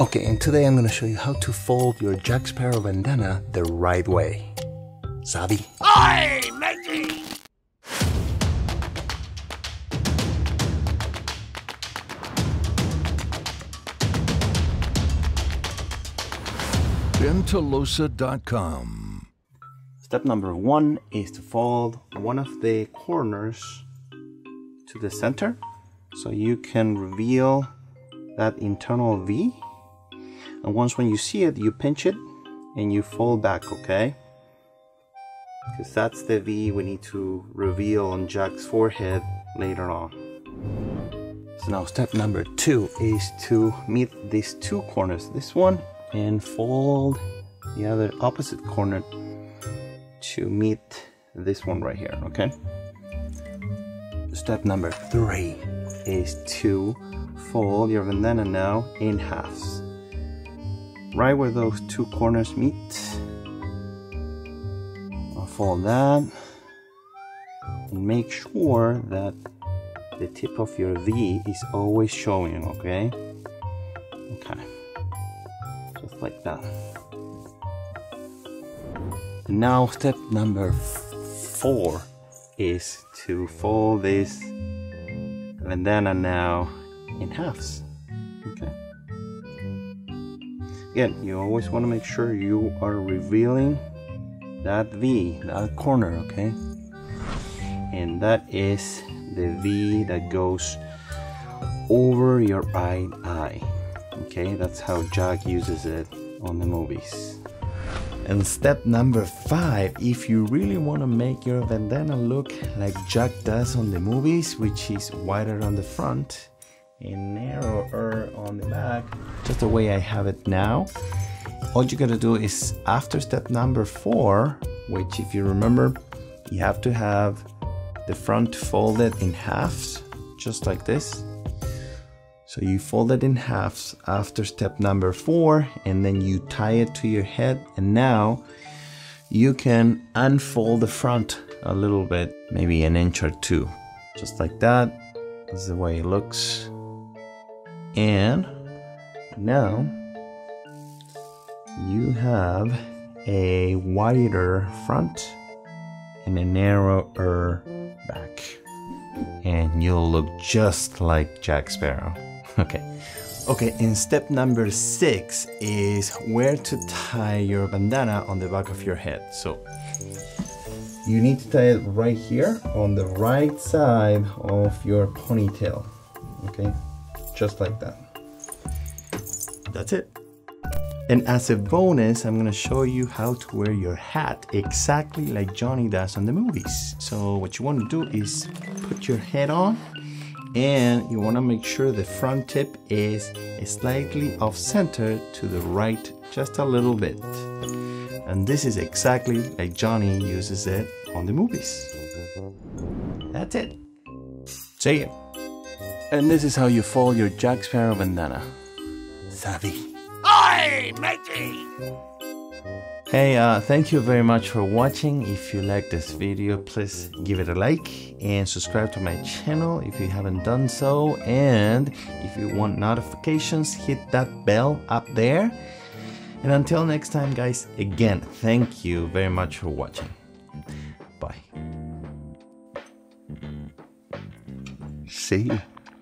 Okay, and today I'm gonna show you how to fold your Jack Sparrow bandana the right way. Sabi? Oi, matey! Bentalosa.com. Step number one is to fold one of the corners to the center so you can reveal that internal V. And once when you see it, you pinch it and you fold back, okay? Because that's the V we need to reveal on Jack's forehead later on. So now step number two is to meet these two corners, this one, and fold the other opposite corner to meet this one right here, okay? Step number three is to fold your bandana now in halves. Right where those two corners meet. I'll fold that and make sure that the tip of your V is always showing, okay? Okay. Just like that. Now step number four is to fold this bandana now in halves. Okay. Again, you always want to make sure you are revealing that V, that corner, okay? And that is the V that goes over your right eye. Okay, that's how Jack uses it on the movies. And step number five, if you really want to make your bandana look like Jack does on the movies, which is wider on the front and narrower on the back, just the way I have it now, all you gotta do is after step number four, which if you remember, you have to have the front folded in halves, just like this. So you fold it in halves after step number four and then you tie it to your head and now you can unfold the front a little bit, maybe an inch or two. Just like that. That's the way it looks. And now you have a wider front and a narrower back. And you'll look just like Jack Sparrow. Okay. Okay, and step number six is where to tie your bandana on the back of your head. So you need to tie it right here on the right side of your ponytail. Okay, just like that. That's it. And as a bonus, I'm gonna show you how to wear your hat exactly like Johnny does on the movies. So what you wanna do is put your head on and you want to make sure the front tip is slightly off center to the right just a little bit and this is exactly like Johnny uses it on the movies that's it see ya and this is how you fold your Jack Sparrow bandana savvy Oi, matey! Hey, uh, thank you very much for watching. If you like this video, please give it a like and subscribe to my channel if you haven't done so. And if you want notifications, hit that bell up there. And until next time, guys, again, thank you very much for watching. Bye. See you.